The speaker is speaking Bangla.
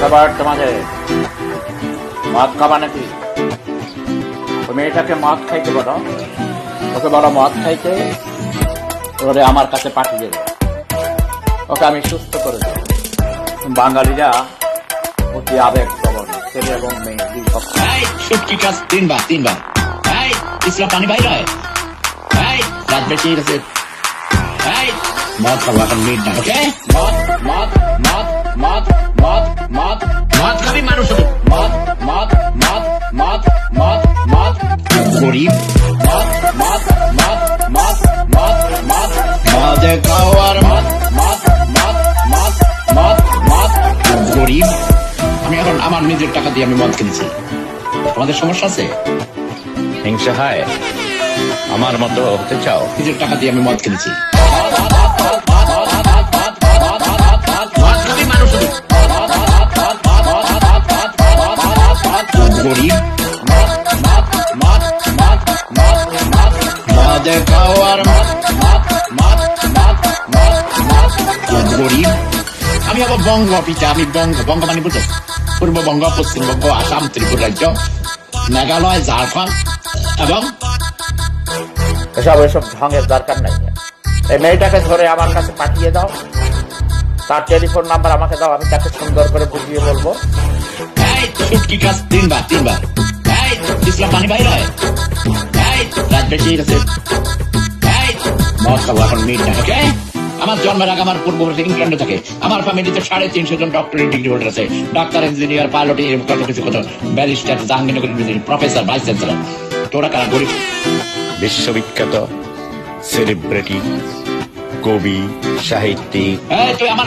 খাবার তোমাদের মদ খাবা নাকি তুমি এটাকে মদ খাইতে বলো। ওকে বলো, মদ খাইতে ওরে আমার কাছে পাঠিয়ে দেবে। ওকে আমি সুস্থ করে দেবো। বাঙালিরা অতি আবেগ প্রবণ, ছেলে এবং মেয়ে দুই পক্ষ। তিনবার তিনবার। মদ খাব এখন মিট না ওকে মদ মদ মদ মদ। খাবি মানুষ হবে মদ মদ মদ মদ মদ মদ গরিব মদ মদ মদ মদ মদ মদ মদে খাওয়ার মদ মদ মদ মদ মদ মদ গরিব আমি এখন আমার নিজের টাকা দিয়ে আমি মদ কিনেছি তোমাদের সমস্যা আছে হিংসা হয় আমার মতো হতে চাও নিজের টাকা দিয়ে আমি মদ কিনেছি গরিব আমি আবার বঙ্গ পিতা আমি বঙ্গ বঙ্গ মানে বুঝো পূর্ববঙ্গ পশ্চিমবঙ্গ আসাম ত্রিপুরা রাজ্য মেঘালয় ঝাড়খণ্ড এবং এসব এসব ঢঙের দরকার নাই এই মেয়েটাকে ধরে আমার কাছে পাঠিয়ে দাও তার টেলিফোন নাম্বার আমাকে দাও আমি তাকে সুন্দর করে বুঝিয়ে বলব কাজ তিনবার তিনবার এই ইসলাম পানি বাইর হয় এই রাত বেশি গেছে এই মদ খাব এখন না ওকে আমার জন্মের আগে আমার পূর্ববর্তী ইংল্যান্ডে থাকে আমার ফ্যামিলিতে সাড়ে তিনশো জন ডক্টরেট ডিগ্রি হোল্ডার আছে ডাক্তার ইঞ্জিনিয়ার পাইলট কত কিছু কত barrister Jahangirnagar university professor vice chancellor তোরা কারা গরিব বিশ্ববিখ্যাত সেলিব্রিটি কবি সাহিত্যিক তুই আমার